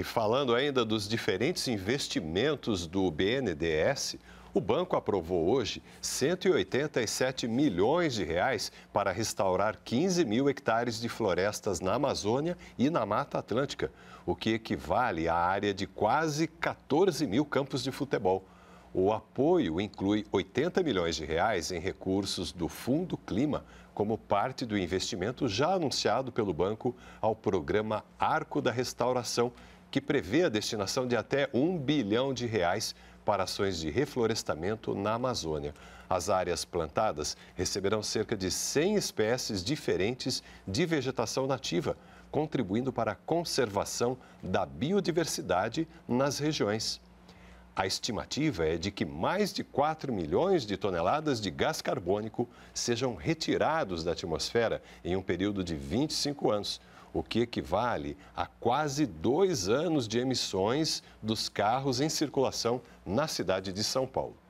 E falando ainda dos diferentes investimentos do BNDES, o banco aprovou hoje 187 milhões de reais para restaurar 15 mil hectares de florestas na Amazônia e na Mata Atlântica, o que equivale à área de quase 14 mil campos de futebol. O apoio inclui 80 milhões de reais em recursos do Fundo Clima, como parte do investimento já anunciado pelo banco ao programa Arco da Restauração, que prevê a destinação de até um bilhão de reais para ações de reflorestamento na Amazônia. As áreas plantadas receberão cerca de 100 espécies diferentes de vegetação nativa, contribuindo para a conservação da biodiversidade nas regiões. A estimativa é de que mais de 4 milhões de toneladas de gás carbônico sejam retirados da atmosfera em um período de 25 anos, o que equivale a quase dois anos de emissões dos carros em circulação na cidade de São Paulo.